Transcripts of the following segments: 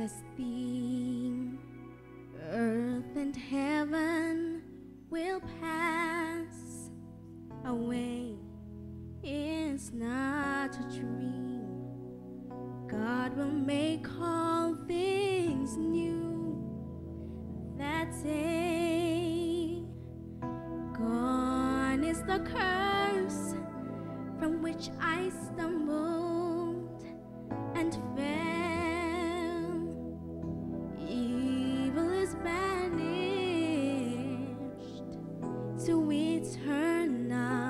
endless theme. Earth and heaven will pass away. It's not a dream. God will make all things new. That's it. Gone is the curse from which I stumbled to eternal hell.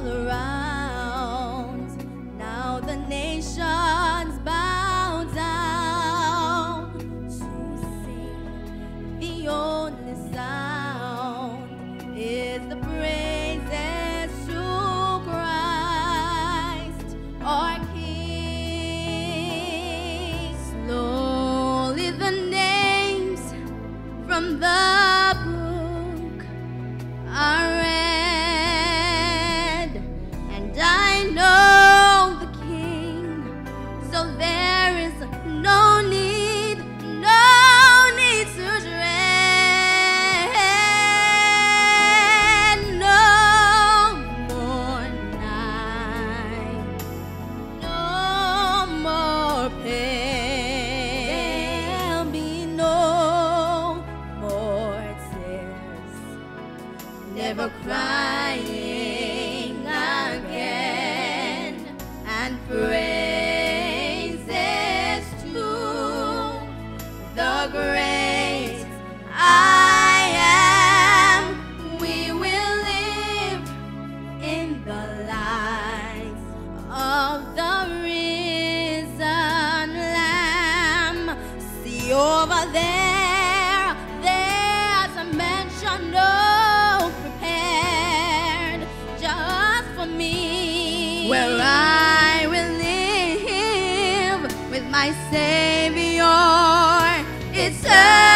All around never crying again, and praises to the great I am. We will live in the light of the risen Lamb. See over there, there's a mansion where I will live with my Savior. Eternally,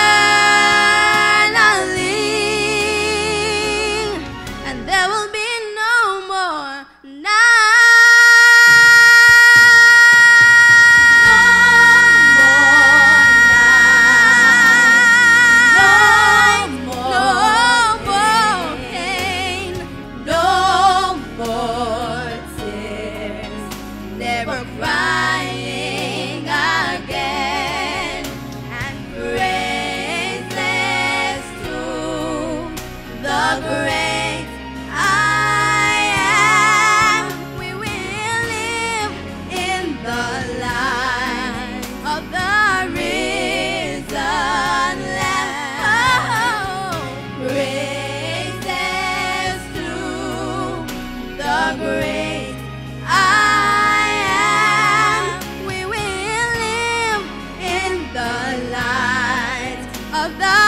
Love.